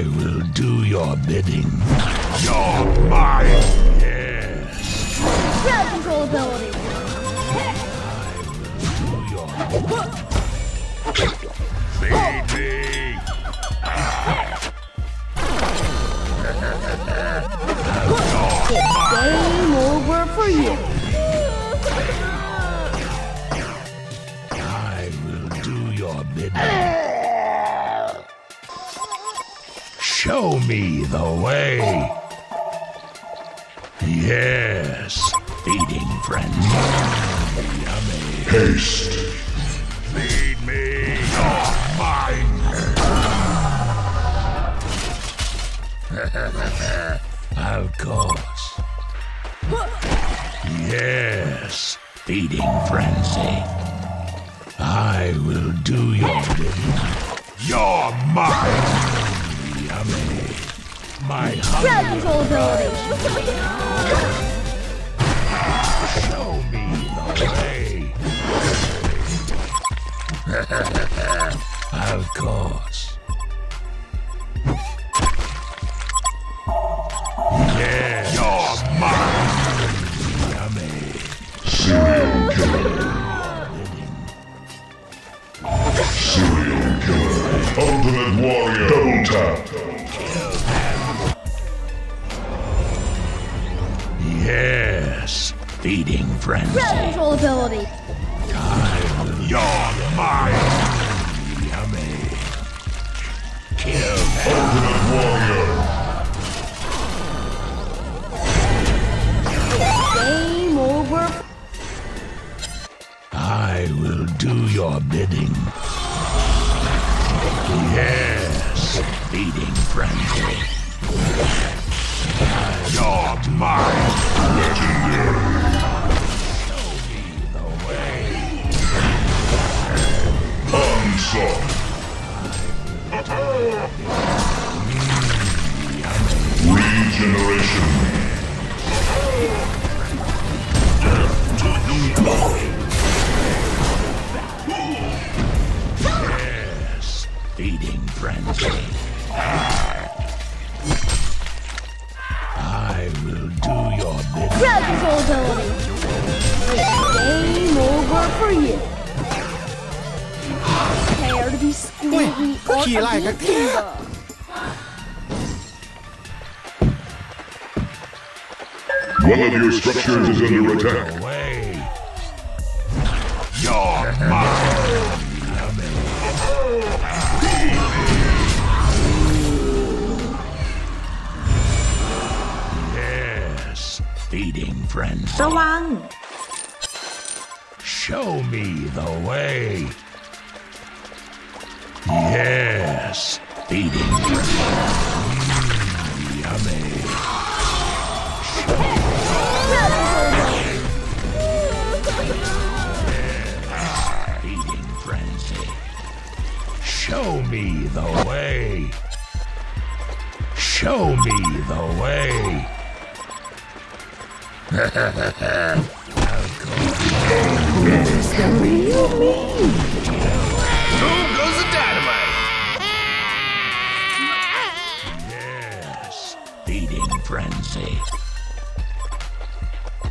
I will do your bidding. You're mine. Yes, ability. Game over for you. Me the way. Yes, feeding frenzy. Yummy. Haste. Feed me. You're mine. Of course. Yes, feeding frenzy. I will do your bidding. You're mine. My Crowd control ability. Show me the way. of course. Frenzy. You're mine. The way. Onslaught. Regeneration. Death to new Yes, feeding frenzy. ขี่ไล่กัน a timber. One of your structures is under attack. Away. You're mine. Yes, feeding frenzy. ระวัง Show me the way. Yes, feeding. Mm, yummy. Feeding frenzy. Show me the way. Show me the way. Boom frenzy.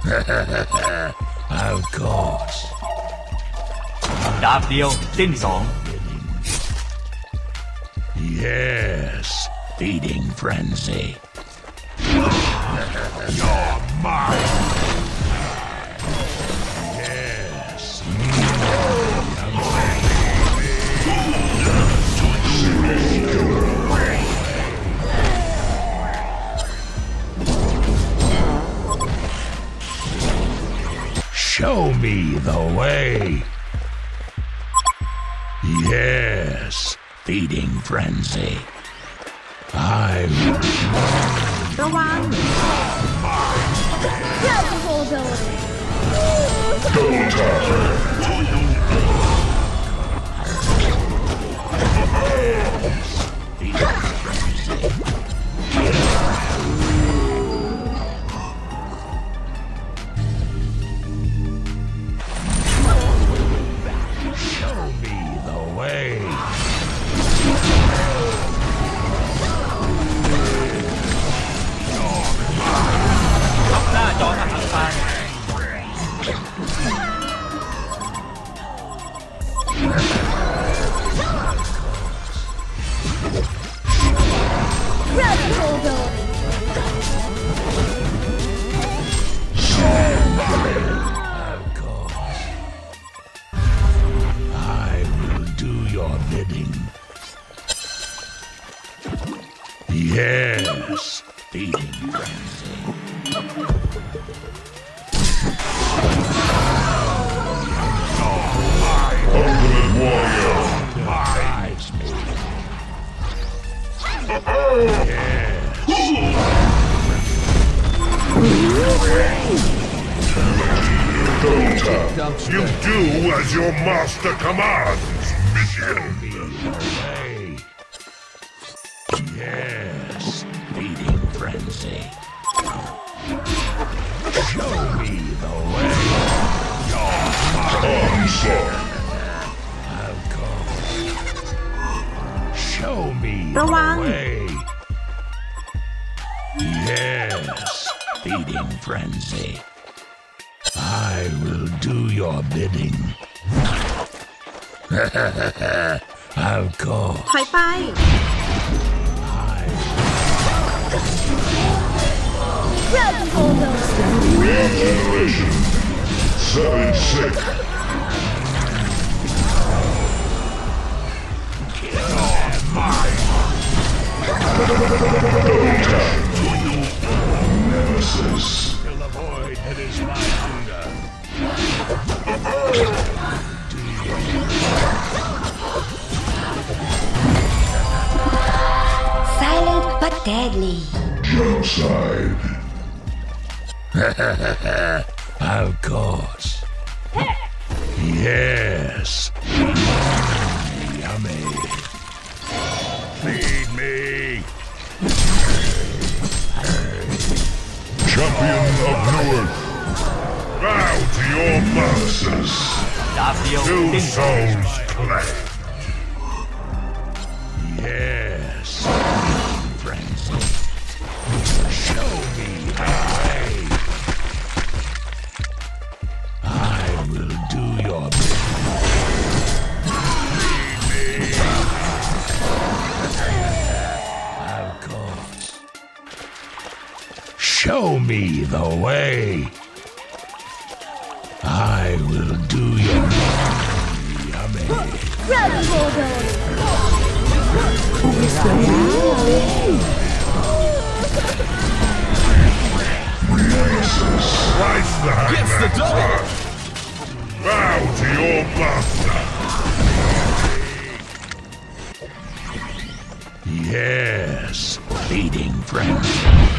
of course. 达标定总. Yes, feeding frenzy. You're mine. the way. Yes, feeding frenzy. I've. The one. Grab the whole building. Go. Feeding frenzy. You do as your master commands. Way. Yes, feeding frenzy. Show me the way. Onslaught. Of course. Show me ระวัง the way. Yes, feeding frenzy. I will do your bidding. of course. ถอยไป Regeneration. Seven six. Nemesis. the void my hunger. Silent but deadly. Genocide. of course. yes. Yummy. Feed me. Champion of Newerth. Bow to your masters. Two souls clash. The way. I will do your yummy. Radical ability. Slice the Gets the hangman. double. Bow to your master. Yes, feeding frenzy.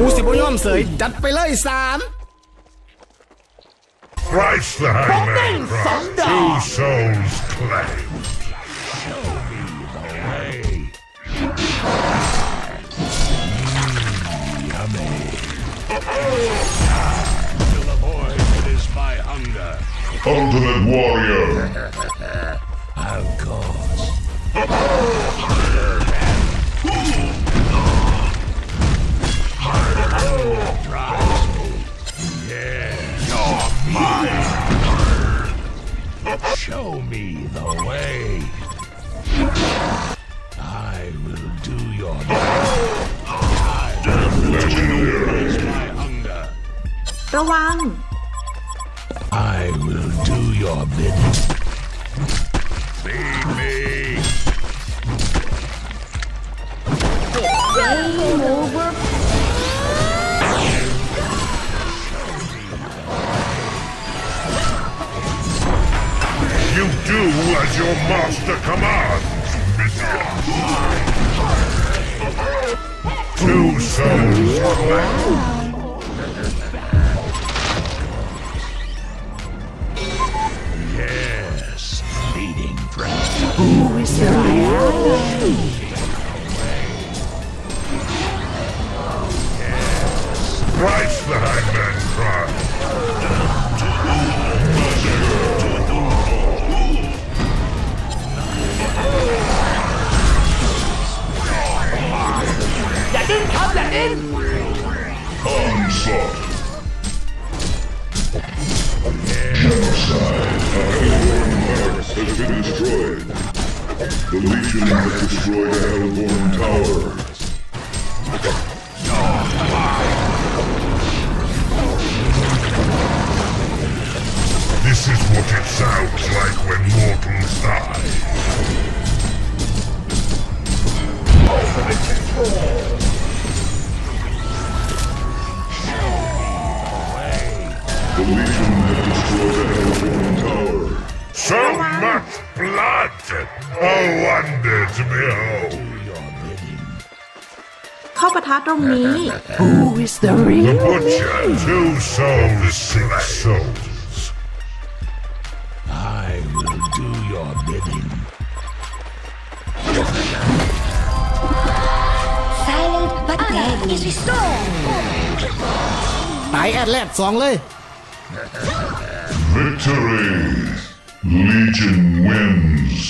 กูสิบย่อมเสยจัดไปเลยสาม Thrice the hangman cry. Two souls claimed. Way. Yummy. Fill the void that is my hunger. Ultimate Warrior. Of course. ระวัง I will do your bidding. Feed me. Game over. You do as your master commands. Two souls claim. Thrice the hangman cry. Onslaught. Genocide. Hellborn barracks has been destroyed. The Legion has destroyed Hellborn tower. This is what it sounds like when mortals die. Ultimate control! The Legion had destroyed the Hellborn tower. So much blood! Oh, A wonder to behold! Who is the real The butcher, two souls, six souls. is restored. ตายแอดแลดสองเลย Victory! Legion wins.